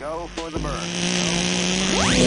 Go for the burn.